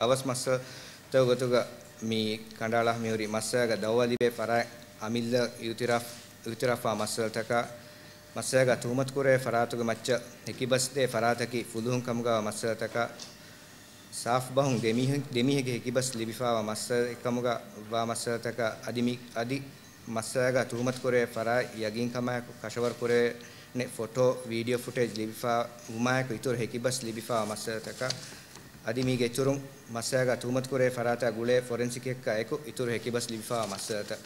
Hours මස්ස තවගතුග මේ කණ්ඩාලා මෙවරි මස්සයග දවවලිබේ පරා අමිල්ල යුතිරා යුතිරාෆා මස්සල්ටක මස්සයග තුමත් කුරේ ෆරාතුග මච්ච හිකිබස්දේ ෆරාතකි ෆුලුහුන් කම්ගාව මස්සල්ටක සාෆ් බහුන් දෙමිහ දෙමිහගේ හිකිබස් ලිබිෆාව මස්ස එකමුග වා මස්සල්ටක අදිමි අදි මස්සයග තුමත් කුරේ ෆරා යගින් කමයක කෂවර කුරේ නේ ෆොටෝ වීඩියෝ ෆුටේජ් ලිබිෆා උමායක ඉතුරු හිකිබස් ලිබිෆාව මස්සල්ටක අදි මීගේ චුරුම් මස්සයාග තුමත්කුරේ ෆරාතා ගුලේ ෆොරෙන්සික් එක්ක එකු ඉතුරු හැකිබස් ලිම්ෆා මස්සයට.